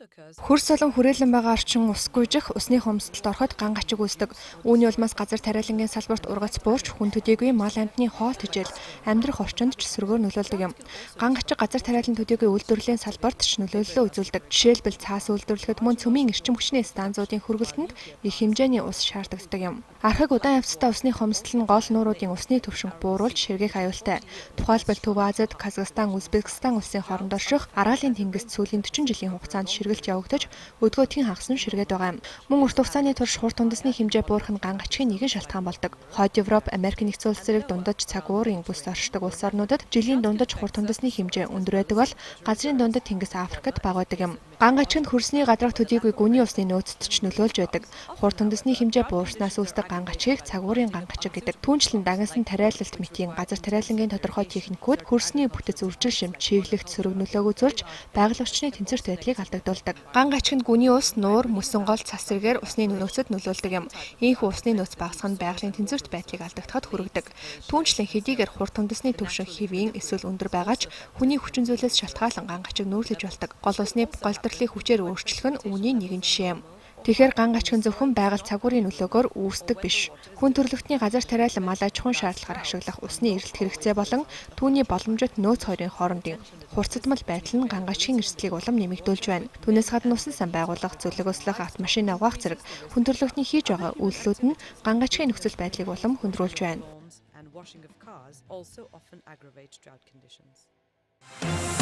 Хөрс болон хүрээлэн байгаа орчин ус гүйжих, усны хумсдалд ороход ган гачиг үүсдэг. Үүний улмаас газар тариалангийн салбарт ургац буурч хүн төдийгүй мал амьтны хоол тэжээл амьдрах орчинд ч сөргөөр нөлөөлдөг юм. Ган гачиг газар тариалан төдийгүй үйлдвэрлэлийн салбарт ч нөлөөллөө үзүүлдэг. Жишээлбэл цаас үйлдвэрлэхэд мөн цөмийн эрчим хүчний станцуудын хөргөлтөнд их хэмжээний ус шаарддаг юм. Архаг удаан явцтай усны хумсдал нь гол нууруудын усны төвшинг бууруулж ширгээх аюултай. Тухайлбал Төв Азид, Казахстан, Узбекистан улсын хооронд орших Араалын тэнгист сүүлийн 40 жилийн хугацаанд ширгэлж явагдаж өдгөө тэн хагас нь ширгээд байгаа юм. Мөн урт хугацааны турш хурд тундасны хэмжээ буурах нь ган гачгийн нэгэн шалтгаан болдог. Хойд Европ, Америк нэгдсэн улс зэрэг дундаж цаг уурын бүс оршдог улс орнуудад жилийн дундаж хурд тундасны хэмжээ өндөр байдаг бол газрын дундад тэнгис Африкт бага байдаг юм. Ган гачиг нь хөрсний гадрах төдийгүй гүний усны нөөцт ч нөлөөлж байдаг. Хурд тундасны хэмжээ буурснаас үүсдэг ган гачиг цагуурын ган гачиг гэдэг. Түүнчлэн дагнасан тариалалт мэтийн газар тариалангийн тодорхой техникүүд хөрсний бүтэц үржил шим чиглэгт сөрөг нөлөөг үзүүлж байгаль орчны тэнцвэрт байдлыг алдагдуулдаг. Ган гачиг нь гүний ус, нуур, мөсөн гол цас зэргээр усны нөөцөд нөлөөлдөг юм. Ийхүү усны нөөц багасх нь байгалийн тэнцвэрт байдлыг алдагдахад хүргэдэг. Түүнчлэн хэдийгээр хурд тундасны төвшин хэвийн эсвэл өндөр байгаач хүний хүчин зүйлээс шалтгаалan ган гачиг нүүрлэж болдог. Гол усны голдор амьдралыг хүчээр өөрчлөх нь үүний нэгэн жишээ юм. Тэгэхээр ган гачхан зөвхөн байгаль цагуурийн нөлөөгөөр үүсдэг биш. Хүн төрөлхтний газар тариалан мал аж ахуйн шаардлагаар ашиглах усны эрэлт хэрэгцээ болон түүний боломжит нөөц хоёрын хоорондын хурцдмал байдал нь ган гачхийн эрсдлийг улам нэмэгдүүлж байна. Түүнээс гадна усан сан байгуулах, зөвлөг услах, автомашин авах зэрэг хүн төрөлхтний хийж байгаа үйлдэлүүд нь ган гачхийн нөхцөл байдлыг улам хөндрүүлж байна. Thank you